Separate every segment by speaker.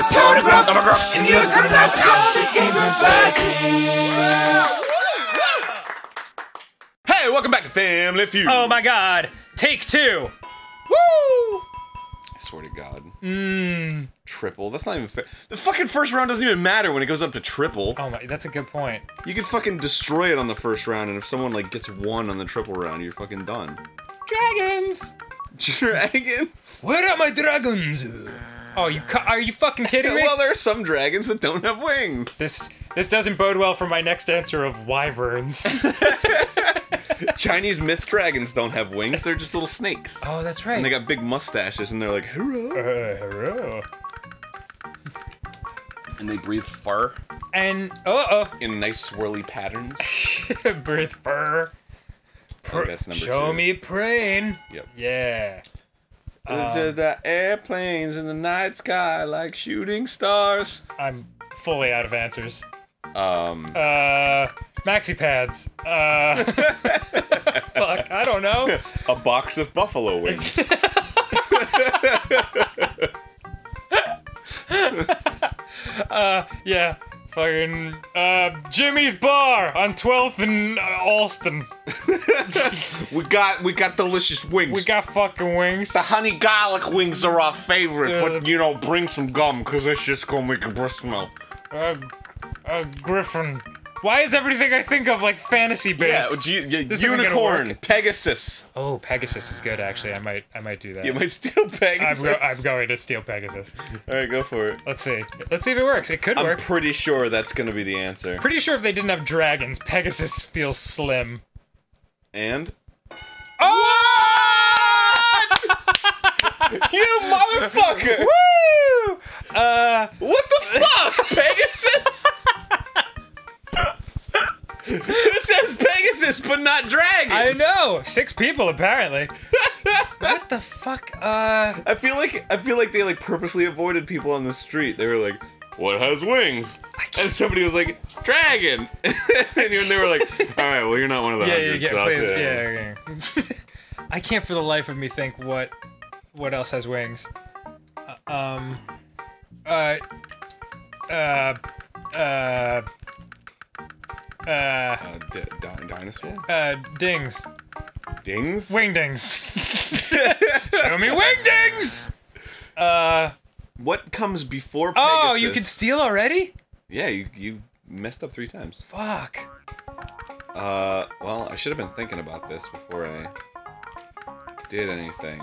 Speaker 1: It's Tony Grubb, and you're coming out to call this game goodbye.
Speaker 2: Hey, welcome back to Family Feud.
Speaker 3: Oh my god. Take two.
Speaker 2: Woo! I swear to God. Mmm. Triple. That's not even fair. The fucking first round doesn't even matter when it goes up to triple.
Speaker 3: Oh my, that's a good point.
Speaker 2: You can fucking destroy it on the first round, and if someone like gets one on the triple round, you're fucking done.
Speaker 3: Dragons.
Speaker 2: Dragons.
Speaker 3: Where are my dragons? Oh, you cu- are you fucking kidding me?
Speaker 2: well, there are some dragons that don't have wings.
Speaker 3: this this doesn't bode well for my next answer of wyverns.
Speaker 2: Chinese myth dragons don't have wings. They're just little snakes.
Speaker 3: oh, that's right.
Speaker 2: And they got big mustaches, and they're like, hurrah.
Speaker 3: Uh, hello.
Speaker 2: And they breathe fur
Speaker 3: And uh oh,
Speaker 2: in nice swirly patterns.
Speaker 3: breathe fur.
Speaker 2: I guess number
Speaker 3: Show
Speaker 2: two.
Speaker 3: me praying.
Speaker 2: Yep.
Speaker 3: Yeah.
Speaker 2: Into the airplanes in the night sky like shooting stars.
Speaker 3: I'm fully out of answers.
Speaker 2: Um,
Speaker 3: Uh, maxi pads. Uh, fuck, I don't know.
Speaker 2: a box of buffalo wings.
Speaker 3: Yeah, fucking uh, Jimmy's Bar on 12th and uh, Alston.
Speaker 2: we got we got delicious wings.
Speaker 3: We got fucking wings.
Speaker 2: the honey garlic wings are our favorite, but you know, bring some gum because this shit's gonna make your breath smell.
Speaker 3: Uh, uh, Griffin. Why is everything I think of like fantasy based?
Speaker 2: yeah,
Speaker 3: isn't
Speaker 2: unicorn. Pegasus.
Speaker 3: Oh, Pegasus is good. Actually, I might, I might do that.
Speaker 2: You might steal
Speaker 3: I'm,
Speaker 2: Pegasus.
Speaker 3: go- I'm going to steal Pegasus.
Speaker 2: All right, go for it.
Speaker 3: Let's see. Let's see if it works. It could work.
Speaker 2: I'm pretty sure that's gonna be the answer.
Speaker 3: Pretty sure if they didn't have dragons, Pegasus feels slim.
Speaker 2: And
Speaker 3: Oh!
Speaker 2: you motherfucker!
Speaker 3: Woo! Uh,
Speaker 2: What the fuck, Pegasus? This says Pegasus, but not dragon.
Speaker 3: I know. Six people apparently. what the fuck? Uh,
Speaker 2: I feel like I feel like they like purposely avoided people on the street. They were like, "What has wings?" And somebody was like, "Dragon," and they were like, "All right, well, you're not one of the
Speaker 3: yeah,
Speaker 2: hundred,
Speaker 3: you get
Speaker 2: so I'll
Speaker 3: please.
Speaker 2: say
Speaker 3: Yeah, okay. I can't for the life of me think what what else has wings. Uh, um. Uh. Uh. Uh. Uh.
Speaker 2: Uh, d- di- dinosaur
Speaker 3: Uh. Dings.
Speaker 2: dings.
Speaker 3: Wingdings. Show me wingdings. Uh.
Speaker 2: What comes before Pegasus?
Speaker 3: Oh, you can steal already?
Speaker 2: Yeah, you you messed up three times.
Speaker 3: Fuck.
Speaker 2: Uh, well, I should have been thinking about this before I did anything.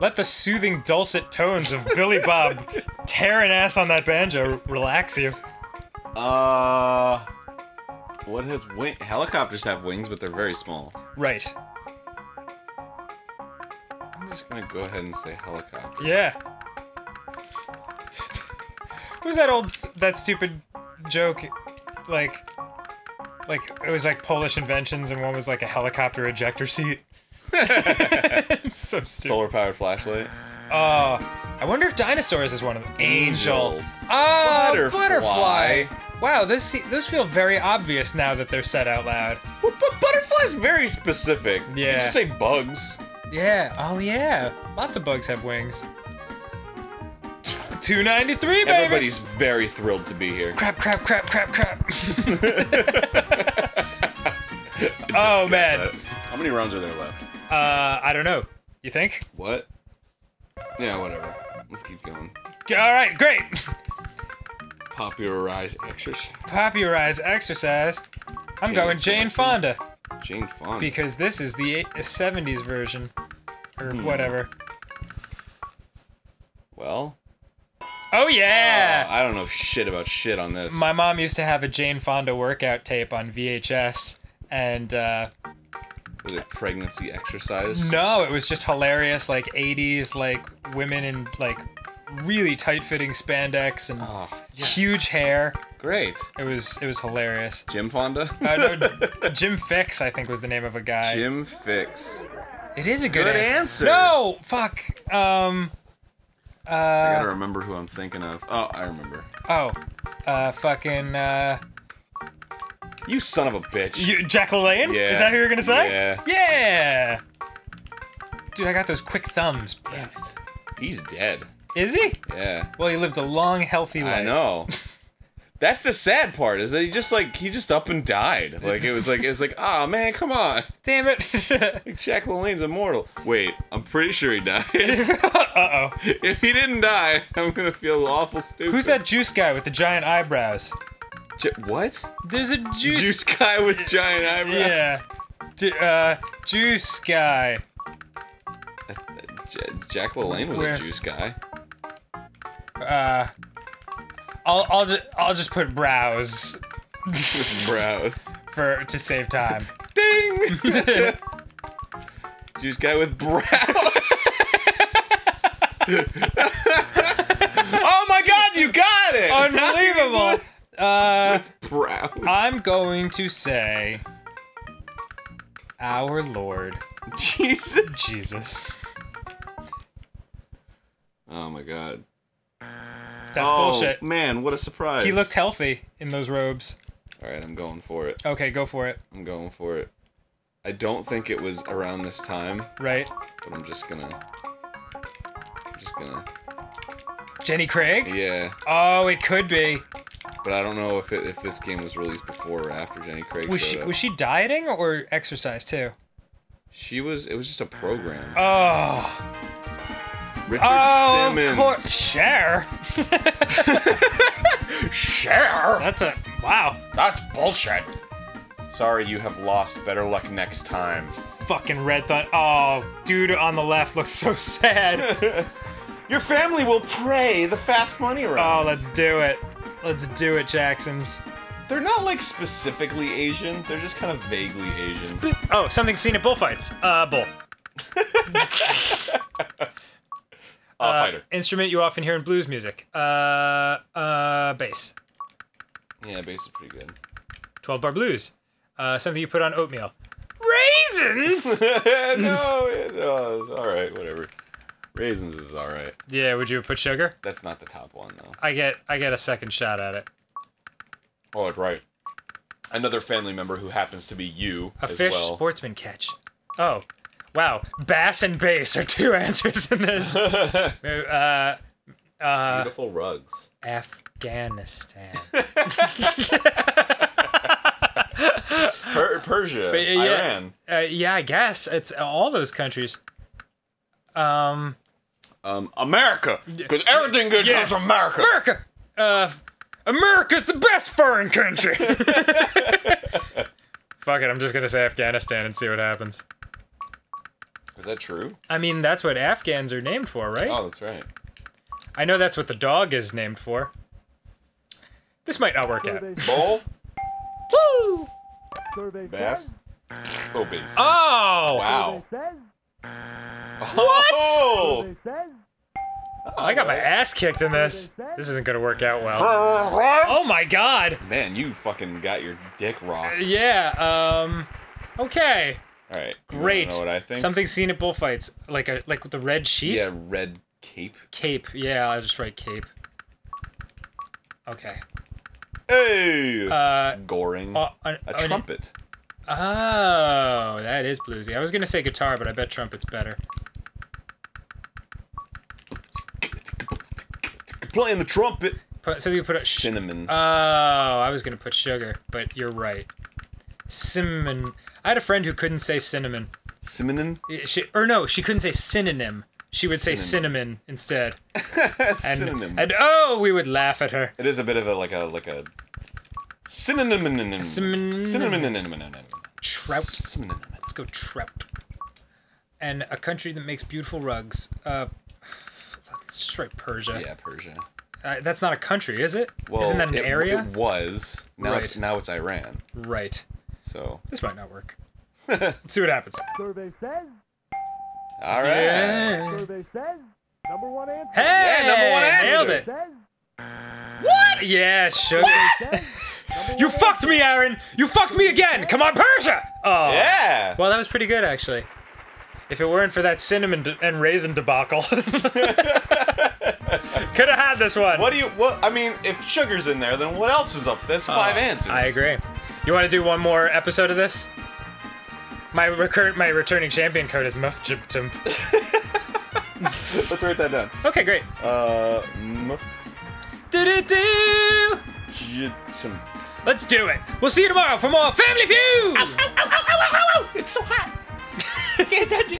Speaker 3: Let the soothing dulcet tones of Billy Bob tearing ass on that banjo relax you.
Speaker 2: Uh, what has wing? Helicopters have wings, but they're very small.
Speaker 3: Right.
Speaker 2: I'm just gonna go ahead and say helicopter.
Speaker 3: Yeah. Who's that old, that stupid joke? Like, like it was like Polish inventions, and one was like a helicopter ejector seat. it's so stupid.
Speaker 2: Solar powered flashlight.
Speaker 3: Oh, I wonder if dinosaurs is one of them. Angel.
Speaker 2: Angel.
Speaker 3: Oh,
Speaker 2: Butterfly.
Speaker 3: butterfly. Wow, those those feel very obvious now that they're said out loud.
Speaker 2: Well, but butterfly's very specific. You
Speaker 3: Yeah.
Speaker 2: just say bugs.
Speaker 3: Yeah. Oh yeah. Lots of bugs have wings. 293, baby.
Speaker 2: Everybody's very thrilled to be here.
Speaker 3: crap, crap, crap, crap, crap. Oh, man.
Speaker 2: that. How many rounds are there left?
Speaker 3: uh, I don't know. You think?
Speaker 2: What? Yeah, whatever. Let's keep going.
Speaker 3: All right, great.
Speaker 2: Popularize exercise.
Speaker 3: Popularize exercise. I'm
Speaker 2: Jane
Speaker 3: going Jane. Fonda
Speaker 2: Jane Fonda.
Speaker 3: because this is the eight- 70s version or
Speaker 2: Hmm.
Speaker 3: whatever.
Speaker 2: well,
Speaker 3: Oh yeah.
Speaker 2: I don't know shit about shit on this.
Speaker 3: My mom used to have a Jane Fonda workout tape on VHS, and uh,
Speaker 2: Was it pregnancy exercise?
Speaker 3: no, it was just hilarious. Like '80s, like women in like really tight-fitting spandex and
Speaker 2: Oh, yes.
Speaker 3: huge hair.
Speaker 2: Great.
Speaker 3: It was it was hilarious.
Speaker 2: Jim Fonda?
Speaker 3: Uh, no, Jim Fixx, I think, was the name of a guy.
Speaker 2: Jim Fixx.
Speaker 3: It is a good,
Speaker 2: Good
Speaker 3: answer.
Speaker 2: answer.
Speaker 3: No, fuck. Um.
Speaker 2: I
Speaker 3: Uh.
Speaker 2: gotta remember who I'm thinking of. Oh, I remember.
Speaker 3: Oh. Uh. Fucking. Uh.
Speaker 2: You son of a bitch.
Speaker 3: You, Jack LaLanne?
Speaker 2: Yeah.
Speaker 3: Is that who you're gonna say?
Speaker 2: Yeah.
Speaker 3: Yeah. Dude, I got those quick thumbs.
Speaker 2: Damn it. He's dead.
Speaker 3: Is he?
Speaker 2: Yeah.
Speaker 3: Well, he lived a long, healthy life.
Speaker 2: I know. That's the sad part is that he just like he just up and died. Like it was like it was like oh man, come on.
Speaker 3: Damn it.
Speaker 2: Like Jack LaLanne's immortal. Wait, I'm pretty sure he died.
Speaker 3: Uh-oh.
Speaker 2: if he didn't die, I'm gonna feel awful stupid.
Speaker 3: Who's that juice guy with the giant eyebrows?
Speaker 2: J- what?
Speaker 3: There's a juice.
Speaker 2: Juice guy with giant eyebrows.
Speaker 3: Yeah. Ju- uh, juice guy.
Speaker 2: J- Jack LaLanne was
Speaker 3: Where-
Speaker 2: a juice guy.
Speaker 3: Uh, I'll I'll just I'll just put brows
Speaker 2: With brows.
Speaker 3: for to save time.
Speaker 2: Ding! juice guy with brows. oh my god, you got it!
Speaker 3: Unbelievable. Uh,
Speaker 2: brows.
Speaker 3: I'm going to say, our Lord
Speaker 2: Jesus.
Speaker 3: Jesus.
Speaker 2: Oh my god.
Speaker 3: That's
Speaker 2: oh,
Speaker 3: bullshit.
Speaker 2: Man, what a surprise.
Speaker 3: He looked healthy in those robes.
Speaker 2: Alright, I'm going for it.
Speaker 3: Okay, go for it.
Speaker 2: I'm going for it. I don't think it was around this time,
Speaker 3: Right,
Speaker 2: but I'm just gonna. I'm just gonna.
Speaker 3: Jenny Craig.
Speaker 2: Yeah,
Speaker 3: Oh, it could be.
Speaker 2: but I don't know if it, if this game was released before or after Jenny Craig
Speaker 3: Was she
Speaker 2: up.
Speaker 3: was she dieting or exercise too?
Speaker 2: She was. It was just a program.
Speaker 3: Oh,
Speaker 2: Richard
Speaker 3: oh,
Speaker 2: Simmons.
Speaker 3: of course. Cher.
Speaker 2: Cher.
Speaker 3: That's a wow.
Speaker 2: That's bullshit. Sorry, you have lost. Better luck next time.
Speaker 3: Fucking red thought. Oh, dude on the left looks so sad.
Speaker 2: Your family will pray the fast money round.
Speaker 3: Oh, let's do it. Let's do it, Jacksons.
Speaker 2: They're not like specifically Asian. They're just kind of vaguely Asian.
Speaker 3: Oh, something seen at bullfights. Uh, bull.
Speaker 2: Uh,
Speaker 3: Uh,
Speaker 2: fighter.
Speaker 3: Instrument you often hear in blues music. Uh, uh, bass.
Speaker 2: Yeah, bass is pretty good.
Speaker 3: 12 bar blues. Uh, something you put on oatmeal. Raisins!
Speaker 2: no, it, oh, it's all right. Whatever. Raisins is all right.
Speaker 3: yeah, would you put sugar?
Speaker 2: That's not the top one though.
Speaker 3: I get I get a second shot at it.
Speaker 2: Oh, that's right. Another family member who happens to be you
Speaker 3: A fish
Speaker 2: well.
Speaker 3: sportsman catch. Oh, wow. Bass and bass are two answers in this. uh,
Speaker 2: Beautiful rugs.
Speaker 3: Afghanistan.
Speaker 2: Per- Persia.
Speaker 3: But, uh, yeah.
Speaker 2: Iran.
Speaker 3: Uh, yeah, I guess it's all those countries. Um,
Speaker 2: Um, America. Because everything good
Speaker 3: Yeah.
Speaker 2: comes from America.
Speaker 3: America. Uh, America's the best foreign country. Fuck it, I'm just gonna say Afghanistan and see what happens.
Speaker 2: Is that true?
Speaker 3: I mean, that's what Afghans are named for, right?
Speaker 2: Oh, that's right.
Speaker 3: I know that's what the dog is named for. This might not work out.
Speaker 2: Bull.
Speaker 3: Woo!
Speaker 2: Bass. Oh, bass.
Speaker 3: Oh!
Speaker 2: wow.
Speaker 3: What?
Speaker 2: Oh!
Speaker 3: I got my ass kicked in this. This isn't gonna work out well. Oh my god!
Speaker 2: Man, you fucking got your dick rocked.
Speaker 3: Yeah, um. Okay.
Speaker 2: All right.
Speaker 3: Great.
Speaker 2: Know what I think?
Speaker 3: Something seen at bullfights. Like a like with the red sheet?
Speaker 2: Yeah, red cape.
Speaker 3: Cape. Yeah, I'll just write cape. Okay.
Speaker 2: Hey.
Speaker 3: Uh.
Speaker 2: Goring.
Speaker 3: uh,
Speaker 2: a trumpet.
Speaker 3: Oh, that is bluesy. I was gonna say guitar, but I bet trumpet's better.
Speaker 2: Playing the trumpet.
Speaker 3: Put, so you put a
Speaker 2: Cinnamon.
Speaker 3: Oh, I was gonna put sugar, but you're right. Cinnamon. I had a friend who couldn't say cinnamon.
Speaker 2: Cinnamon.
Speaker 3: She, or no, she couldn't say synonym. She would say
Speaker 2: Cinnamon.
Speaker 3: cinnamon instead. And,
Speaker 2: Cinnamon.
Speaker 3: and oh, we would laugh at her.
Speaker 2: It is a bit of a like a like a cinnamon.
Speaker 3: Cinnamon.
Speaker 2: Cinnamon.
Speaker 3: Trout.
Speaker 2: Cinnamon.
Speaker 3: Let's go trout. And a country that makes beautiful rugs. Uh, let's just write Persia.
Speaker 2: Yeah, Persia.
Speaker 3: Uh, that's not a country, is it?
Speaker 2: Well,
Speaker 3: not that an
Speaker 2: it,
Speaker 3: area?
Speaker 2: It was. Now
Speaker 3: Right.
Speaker 2: it's now it's Iran.
Speaker 3: Right.
Speaker 2: So
Speaker 3: This might not work. Let's see what happens.
Speaker 4: Survey says.
Speaker 2: all right.
Speaker 3: Yeah.
Speaker 4: Survey says. Number one answer.
Speaker 3: Hey,
Speaker 2: Yeah, number one
Speaker 3: nailed it.
Speaker 4: Says.
Speaker 3: What? Yeah, sugar. What? You fucked me, Arin. You fucked me again. Come on, Persia. Oh.
Speaker 2: Yeah.
Speaker 3: Well, that was pretty good, actually. If it weren't for that cinnamon de- and raisin debacle, could have had this one.
Speaker 2: What do you? What? I mean, if sugar's in there, then what else is up? That's five oh, answers.
Speaker 3: Oh, I agree. You want to do one more episode of this? My recur- my returning champion code is Mufjibtump.
Speaker 2: Let's write that down.
Speaker 3: Okay, great.
Speaker 2: Uh, Muf-
Speaker 3: Let's do it. We'll see you tomorrow for more Family Feud. Ow, ow, ow, it's so hot. Can't touch it.